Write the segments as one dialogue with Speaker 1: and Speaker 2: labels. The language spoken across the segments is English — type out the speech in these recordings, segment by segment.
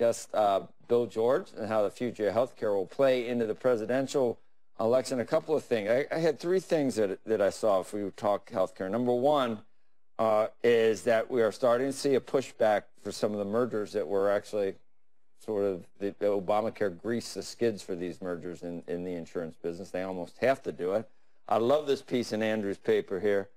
Speaker 1: guest uh, Bill George and how the future of healthcare will play into the presidential election. A couple of things. I, I had three things that, that I saw if we talk healthcare. Number one uh, is that we are starting to see a pushback for some of the mergers that were actually sort of the, the Obamacare greased the skids for these mergers in, in the insurance business. They almost have to do it. I love this piece in Andrew's paper here.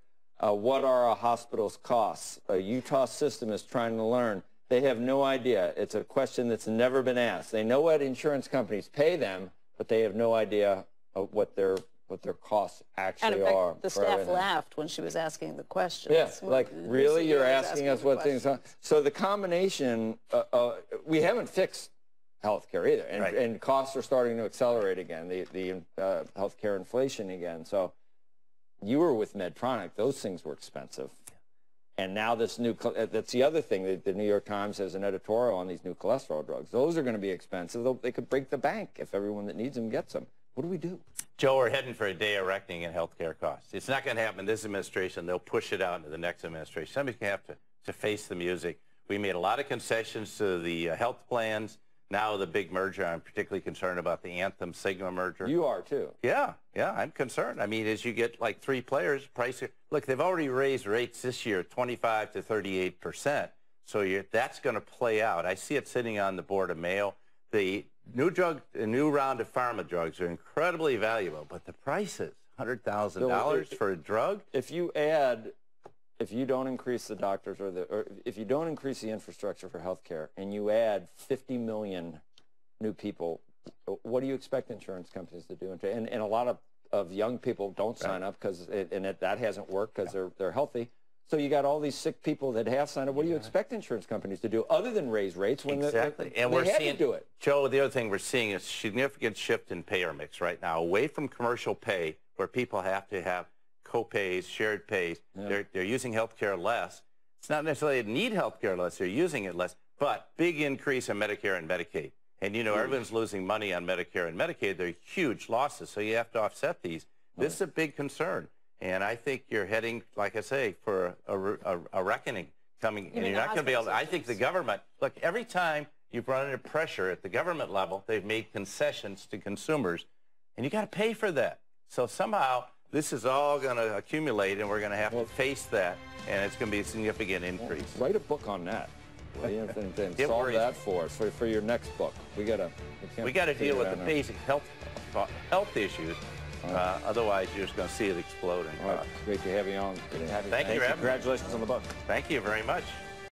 Speaker 1: Uh, what are hospital's costs? A Utah system is trying to learn. They have no idea. It's a question that's never been asked. They know what insurance companies pay them, but they have no idea of what their what their costs actually
Speaker 2: and fact,
Speaker 1: are.
Speaker 2: The staff
Speaker 1: everything.
Speaker 2: laughed when she was asking the questions.
Speaker 1: Yeah, like
Speaker 2: The
Speaker 1: really, you're
Speaker 2: CEO was
Speaker 1: asking us
Speaker 2: the
Speaker 1: what things are. So the combination, uh, uh, we haven't fixed healthcare either, and,
Speaker 3: Right.
Speaker 1: and costs are starting to accelerate again. The the uh, healthcare inflation again. So you were with Medtronic; those things were expensive. And now this new, uh, that's the other thing, that the New York Times has an editorial on these new cholesterol drugs. Those are going to be expensive. They'll- They could break the bank if everyone that needs them gets them. What do we do?
Speaker 3: Joe, we're heading for a day of reckoning in healthcare costs. It's not going to happen in this administration. They'll push it out into the next administration. Somebody's going to have to, to face the music. We made a lot of concessions to the uh, health plans. Now the big merger, I'm particularly concerned about the Anthem Cigna merger.
Speaker 1: You are too.
Speaker 3: Yeah, yeah, I'm concerned. I mean, as you get like three players, price. Look, they've already raised rates this year, 25 to 38 percent. So you're, that's going to play out. I see it sitting on the board of Mayo. The new drug, the new round of pharma drugs are incredibly valuable, but the prices, hundred thousand dollars for a drug.
Speaker 1: if you add, if you don't increase the doctors or the, or if you don't increase the infrastructure for healthcare and you add 50 million new people, what do you expect insurance companies to do? And, and a lot of, of young people don't sign up because, and it, that hasn't worked because they're, they're healthy. So you got all these sick people that have signed up. What do you expect insurance companies to do other than raise rates when
Speaker 3: Exactly.
Speaker 1: they,
Speaker 3: and
Speaker 1: they
Speaker 3: we're
Speaker 1: had
Speaker 3: seeing,
Speaker 1: to do it?
Speaker 3: Joe, the other thing we're seeing is significant shift in payer mix right now, away from commercial pay, where people have to have co-pays, shared pays. They're, they're using healthcare less. It's not necessarily they need healthcare less, they're using it less, but big increase in Medicare and Medicaid. And you know, everyone's losing money on Medicare and Medicaid. They're huge losses, so you have to offset these. This is a big concern. And I think you're heading, like I say, for a, a, a reckoning coming. and you're not going to be able to, I think the government, look, every time you've run into pressure at the government level, they've made concessions to consumers, and you got to pay for that. So somehow this is all going to accumulate, and we're going to have to face that, and it's going to be a significant increase.
Speaker 1: Write a book on that. you? And, and solve
Speaker 3: worries
Speaker 1: that for us for, for your next book. We gotta.
Speaker 3: We got to deal with the basic health health issues. Uh, otherwise, you're just going to see it exploding.
Speaker 1: All right,
Speaker 3: cost.
Speaker 1: great to have you on. Good to have you.
Speaker 3: Thank you for having me.
Speaker 1: Congratulations on the book.
Speaker 3: Thank you very much.